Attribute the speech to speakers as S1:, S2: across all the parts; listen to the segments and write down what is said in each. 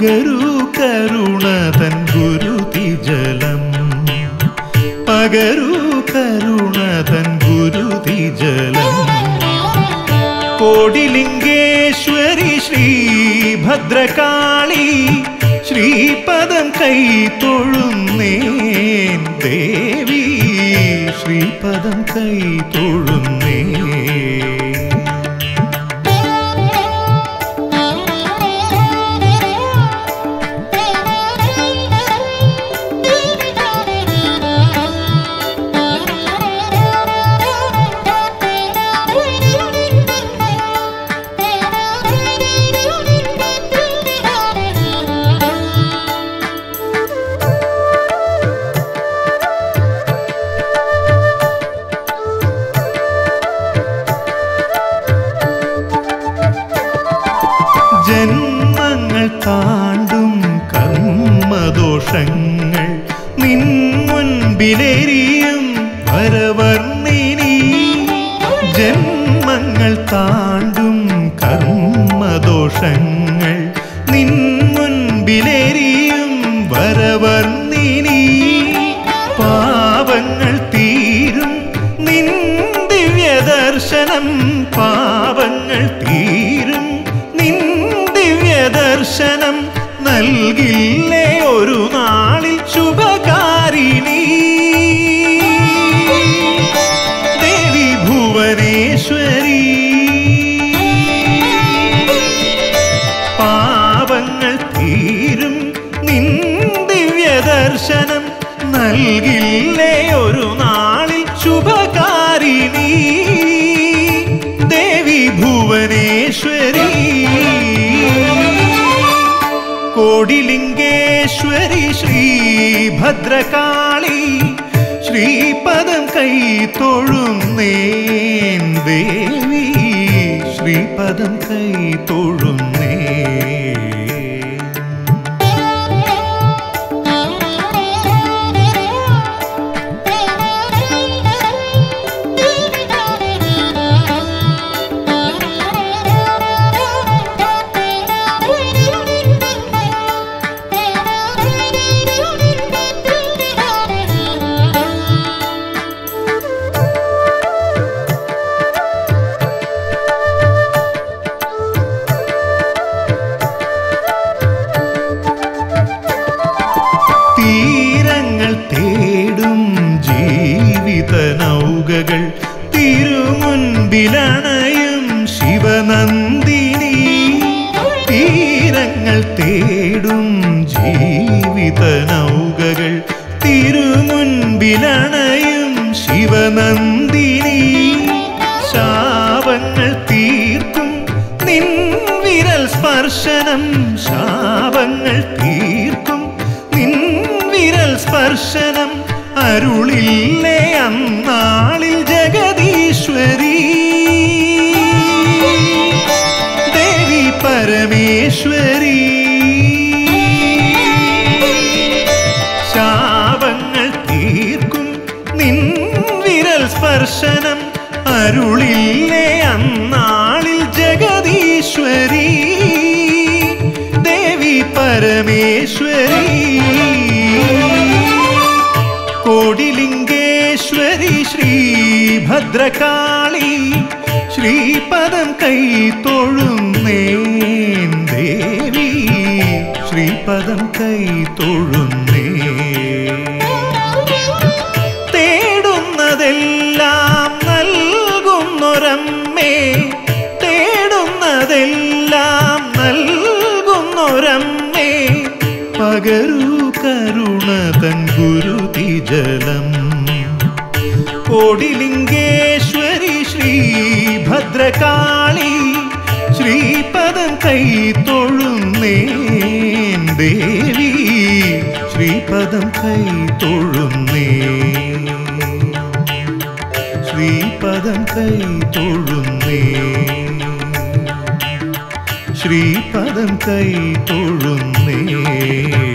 S1: പകരൂ കരുണതൻ ഗുരുതിജലം തൻ കരുണതൻ ഗുരുതിജലം കോടിലിംഗേശ്വരി ശ്രീ ഭദ്രകാളി ശ്രീപദം കൈ തൊഴുന്നേൻ ദേവി. ശ്രീപദം കൈ തൊഴുന്നേ കർമ്മദോഷങ്ങൾ നിൻ മുൻപിലെരിയും വരവർണിനി പാപങ്ങൾ തീരും നിൻ ദിവ്യദർശനം. പാപങ്ങൾ തീരും നിൻ ദിവ്യദർശനം നൽകില്ലേ? കോടിലിംഗേശ്വരി ശ്രീ ഭദ്രകാളി ശ്രീപദം കൈ തൊഴുന്നേൻ ദേവി ശ്രീപദം കൈ തൊഴുന്നേ തൊഴുന്നേ തേടുന്നതെല്ലാം നൽകുന്നൊരമ്മേ. തേടുന്നതെല്ലാം നൽകുന്നൊരമ്മേ. പകരൂ കരുണതൻ ഗുരുതിജലം കോടിലിംഗേശ്വരി ശ്രീ ഭദ്രകാളി ശ്രീപദം കൈ തൊഴുന്നേ ദേവി. ശ്രീപദം കൈ തൊഴുന്നേ. ശ്രീപദം കൈ തൊഴുന്നേ. ശ്രീപദം കൈ തൊഴുന്നേ ും.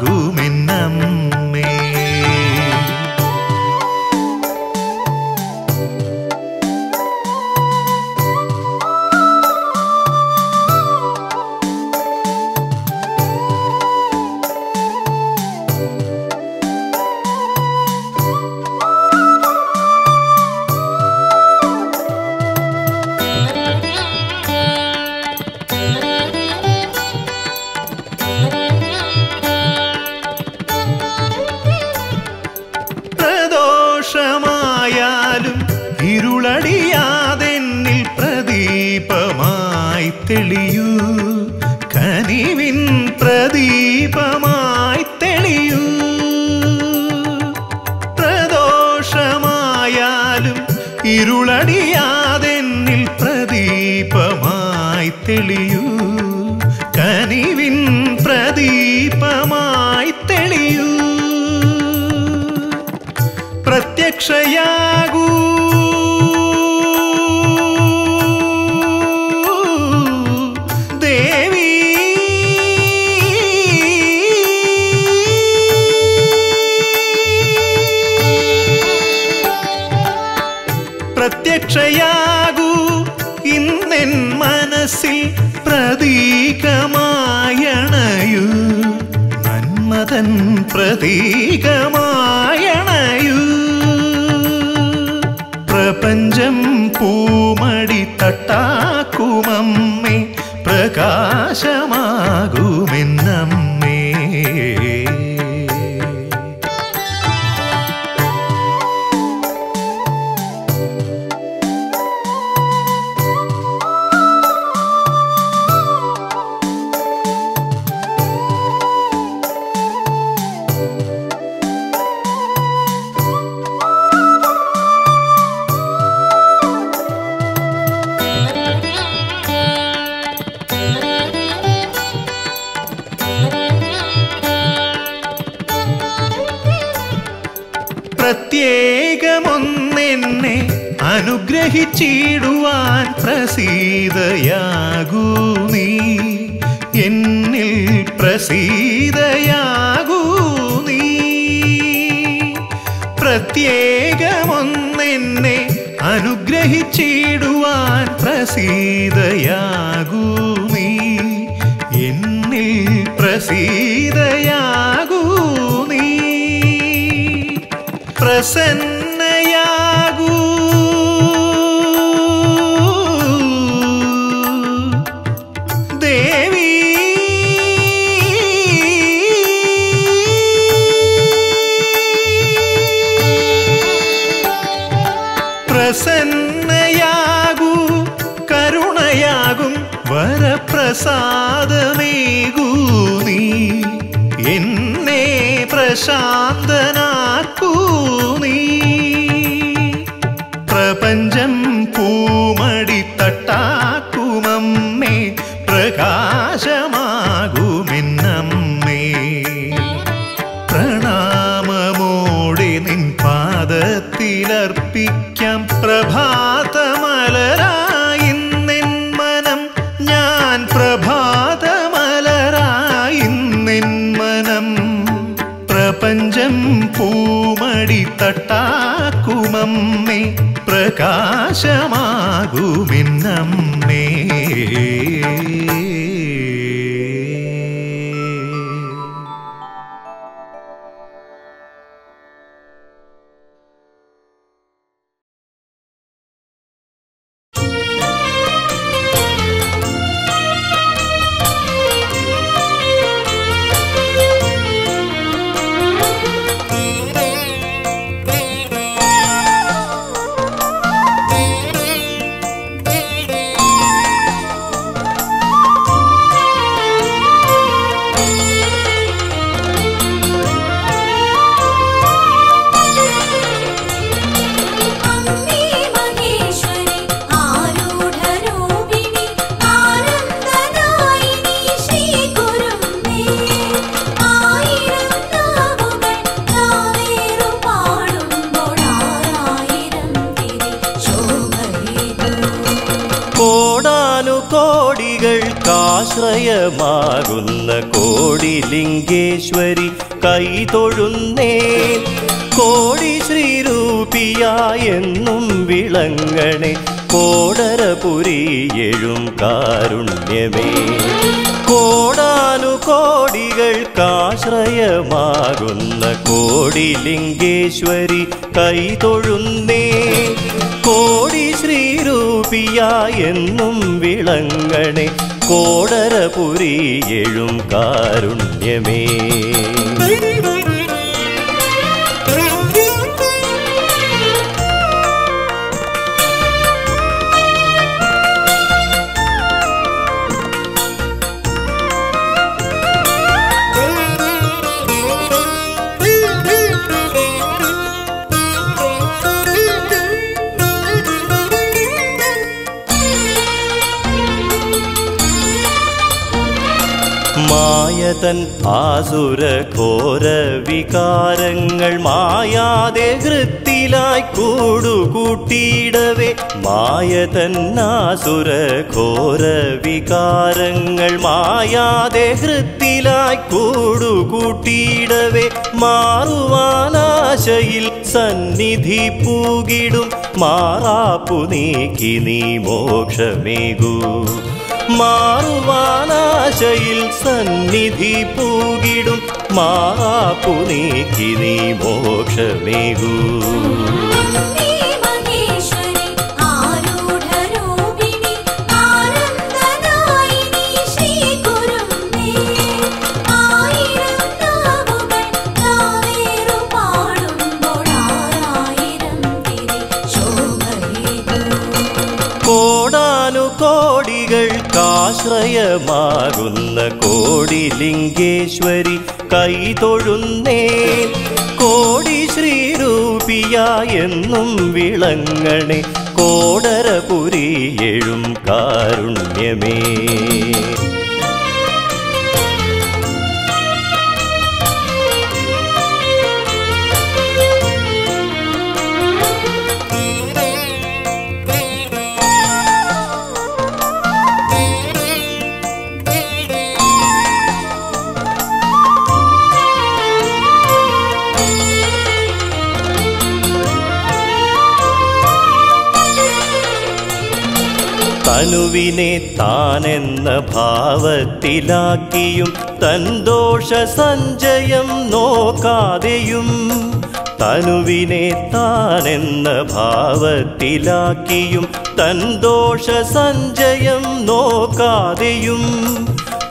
S1: ಆಗುಮ മനസ്സിൽ പ്രതീകമായണയു. നന്മതൻ പ്രതീകമായണയൂ
S2: കോടികൾക്കാശ്രയമാകുന്ന കോടിലിംഗേശ്വരി കൈതൊഴുന്നേ കോടി ശ്രീരൂപിയായെന്നും വിളങ്ങണേ. കോടരപുരി എഴും കാരുണ്യമേ. മായതൻ ആസുര ഘോര വികാരങ്ങൾ മായാതെ ഹൃത്തിലായി കൂടുകൂട്ടിയിടവേ. മായ തൻ ആസുര ഘോര വികാരങ്ങൾ മായാതെ ഹൃത്തിലായി കൂടുകൂട്ടിയിടവേ. മാറുവാനാശയിൽ സന്നിധി പൂകിടും. മാറാപ്പു നീക്കി നീ മോക്ഷമേകൂ. മാറുവാനാശയിൽ സന്നിധി പൂകിടും. മാപ്പു നീക്കി നീ മോക്ഷമേകൂ. കോടികൾക്കാശ്രയമാകുന്ന കോടിലിംഗേശ്വരി കൈതൊഴുന്നേ കോടി ശ്രീരൂപിയായെന്നും വിളങ്ങണേ. കോടരപുരി എഴും കാരുണ്യമേ. തനുവിനെ താനെന്ന ഭാവത്തിലാക്കിയും തന്തോഷ സഞ്ചയം നോക്കാതെയും തനുവിനെ താനെന്ന ഭാവത്തിലാക്കിയും തന്തോഷ സഞ്ചയം നോക്കാതെയും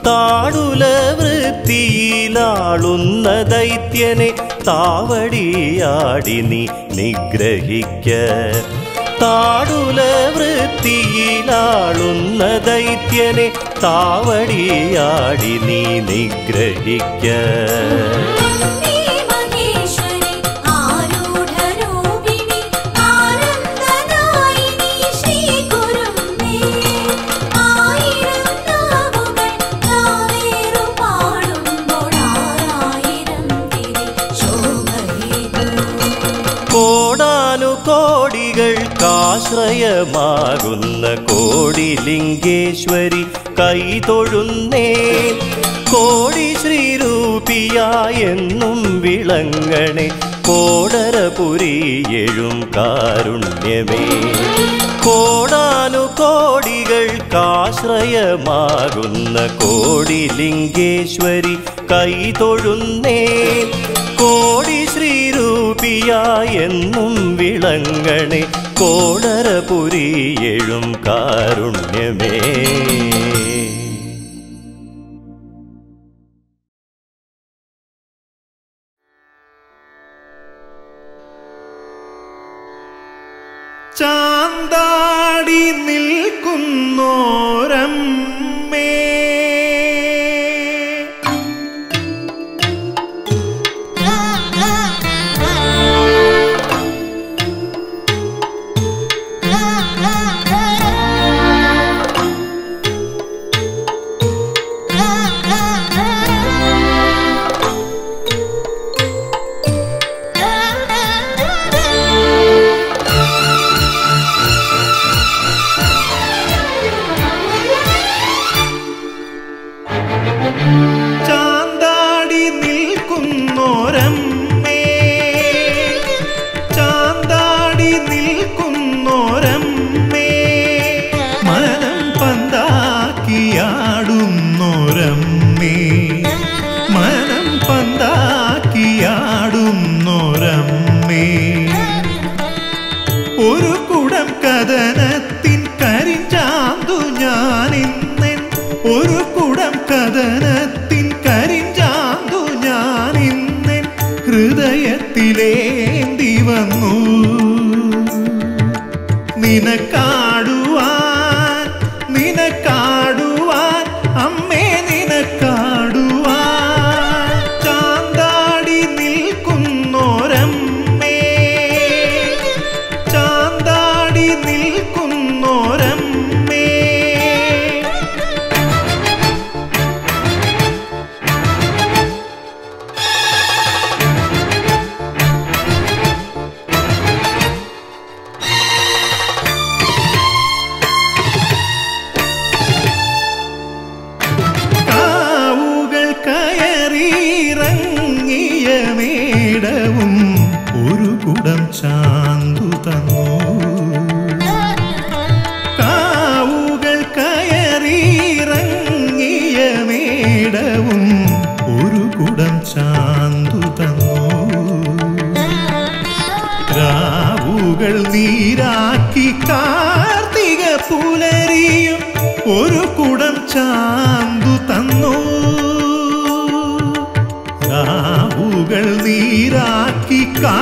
S2: താടുല വൃത്തിയിലാളുന്ന ദൈത്യനെ താവടിയാടി നീ നിഗ്രഹിക്ക. താടുല വൃത്തിയിലാളുന്ന ദൈത്യനെ താവടിയാടി നീ നിഗ്രഹിക്ക. കോടികൾക്കാശ്രയമാകുന്ന കോടിലിംഗേശ്വരി കൈതൊഴുന്നേ കോടി ശ്രീരൂപിയായെന്നും വിളങ്ങണേ. കോടരപുരിയെഴും കാരുണ്യമേ. കോടാനു കോടികൾക്കാശ്രയമാകുന്ന കോടിലിംഗേശ്വരി കൈതൊഴുന്നേ കോടി ശ്രീരൂപിയായെന്നും വിളങ്ങണേ. കോടരപുരി എഴും കാരുണ്യമേ.
S1: ചാന്താടി നിൽക്കുന്നോരമ്മേ. കാന്തു കാവുകൾ കയറിയിറങ്ങിയ മേടവും ഒരു കുടം ചാന്തു തന്നു നീരാക്കി കാർത്തിക പുലരിയും ഒരു കുടം ചാന്തു തന്നു രാവുകൾ നീരാക്കി കാ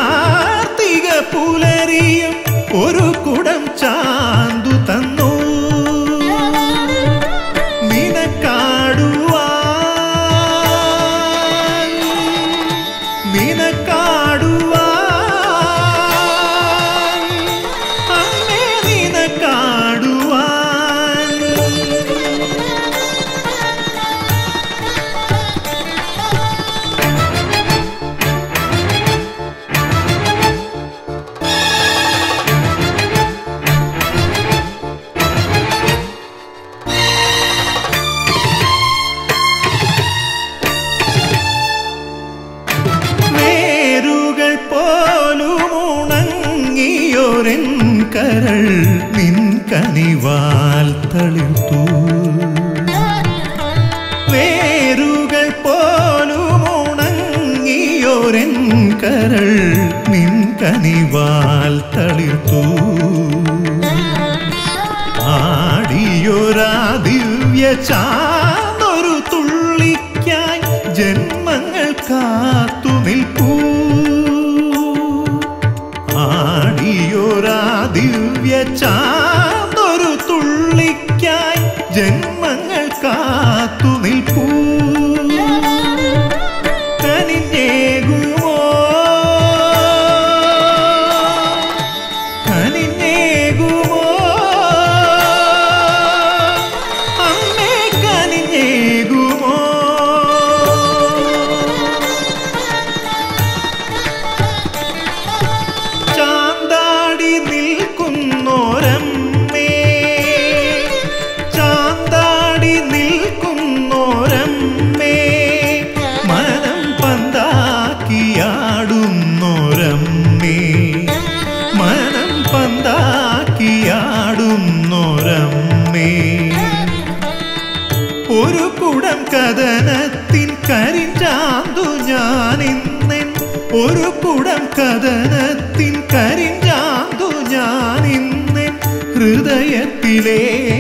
S1: കരൾ നിൻ കനിവാൽ തളിർത്തു. ആടിയൊരാ ദിവ്യ ചാന്നൊരു തുള്ളിക്കായി ജന്മങ്ങൾ കാത്തു നിൽപ്പൂ. ആടിയൊരാ ദിവ്യ ചാ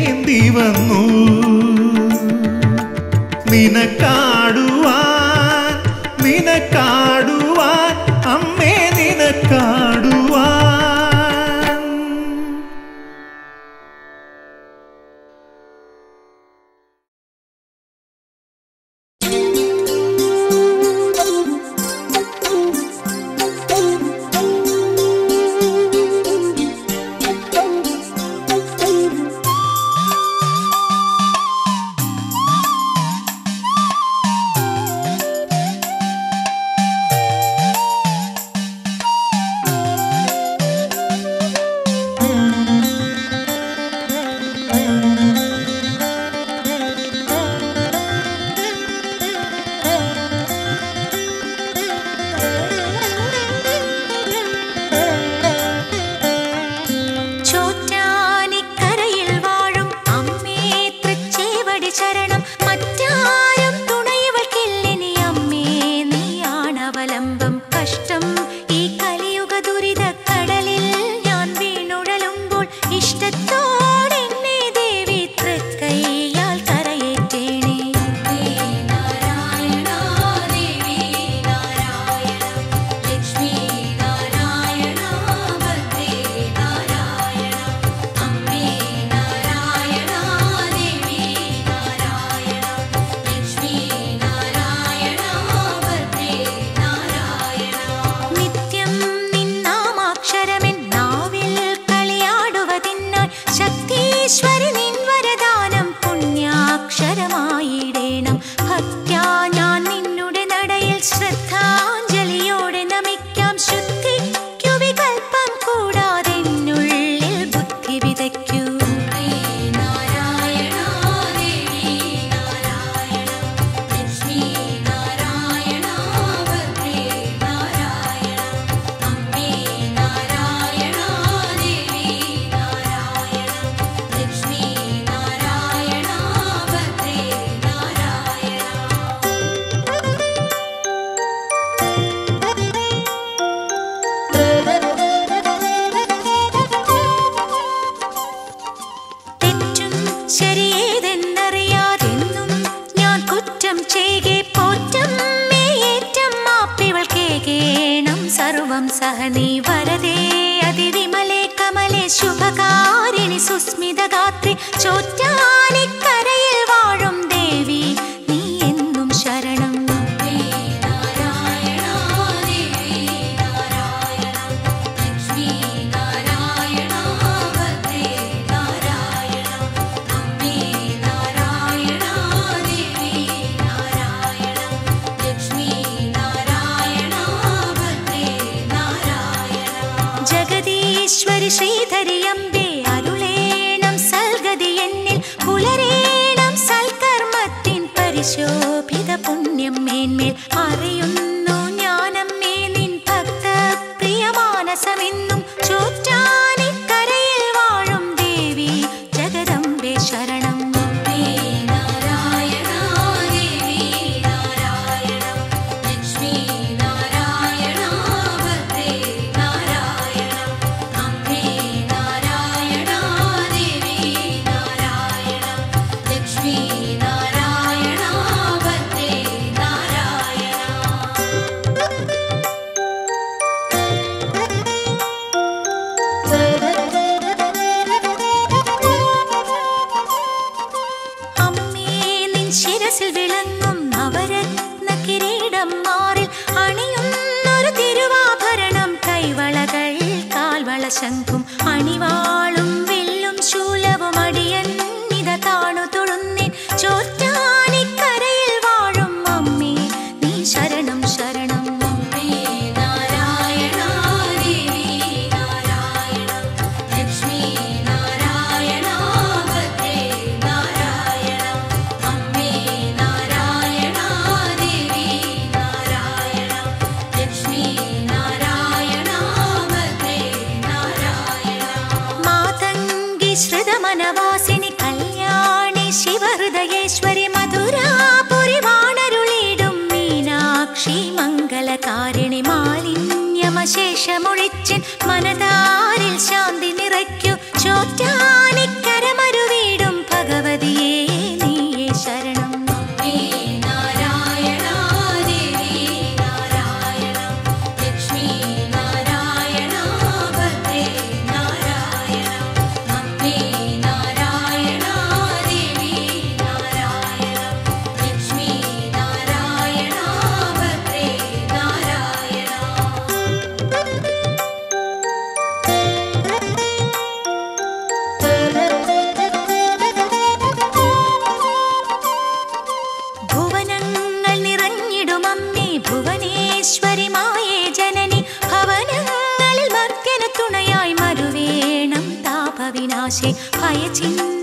S1: ഏന്തി വന്നു. നിനക്കാടുവാൻ നിനക്കാടു ஆசை 开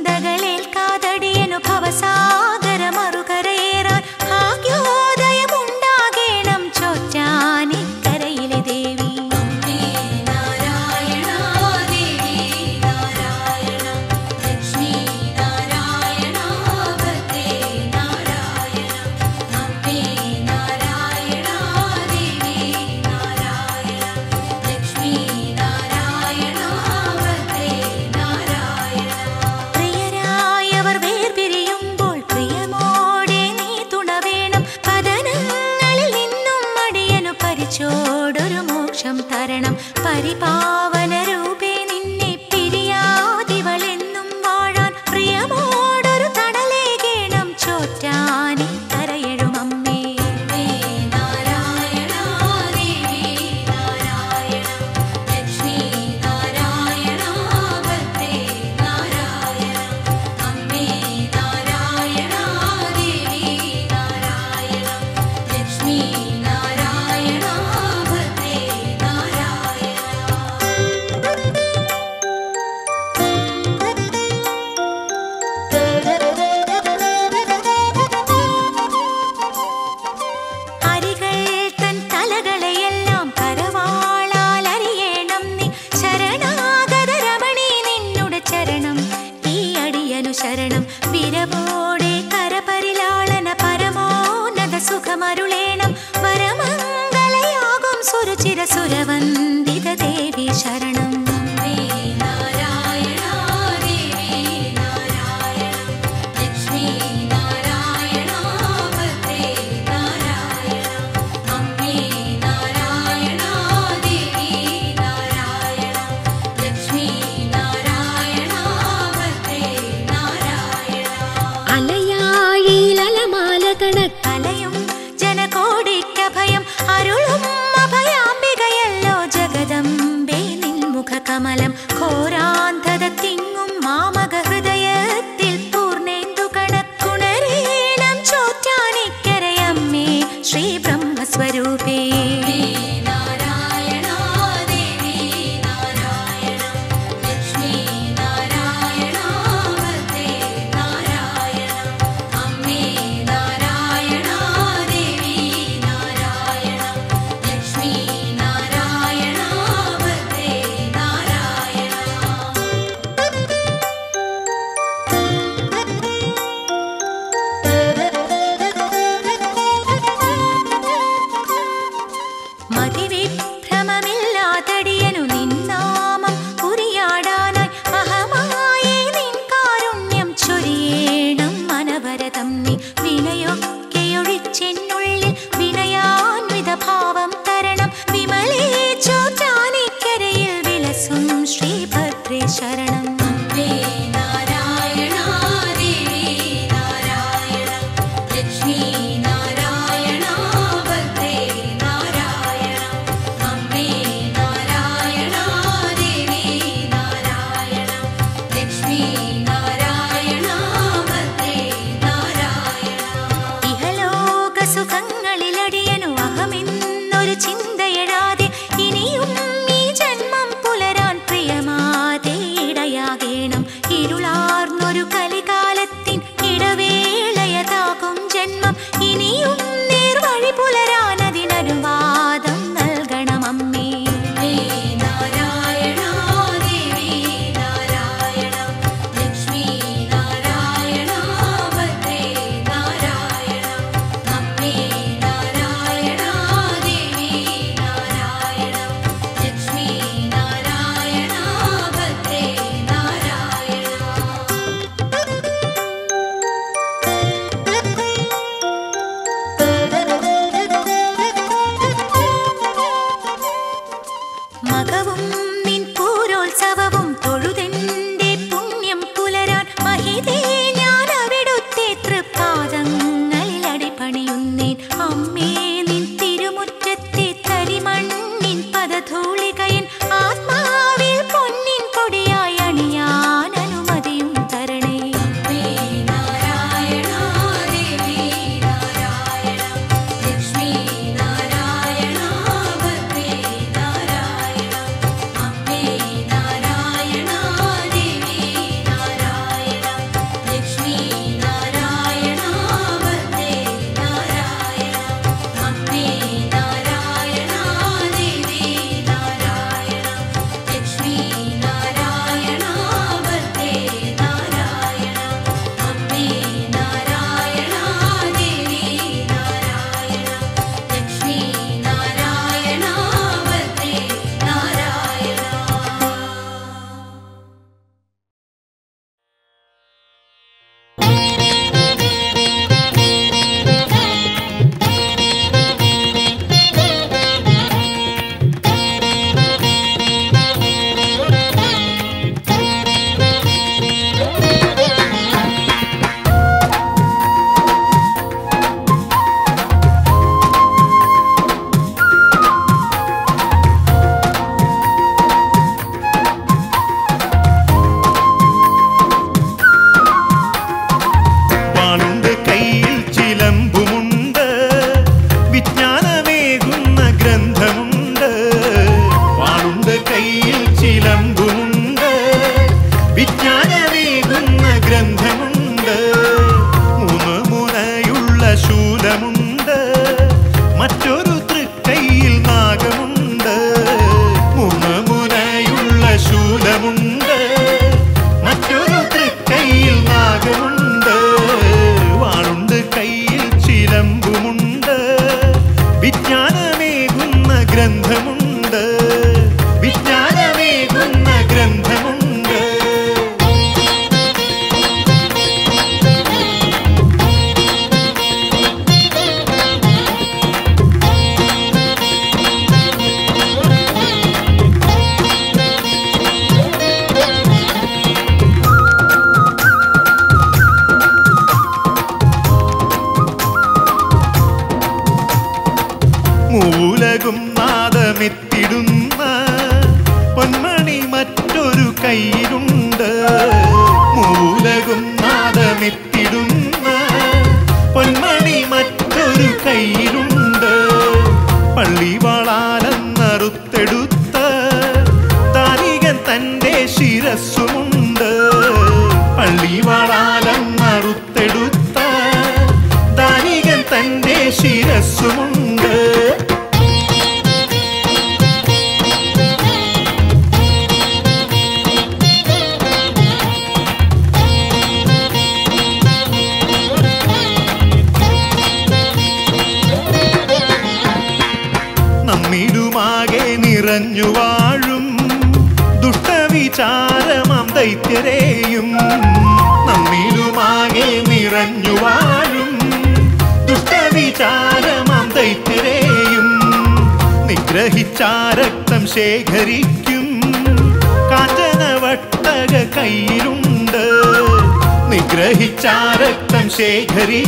S1: शेखरी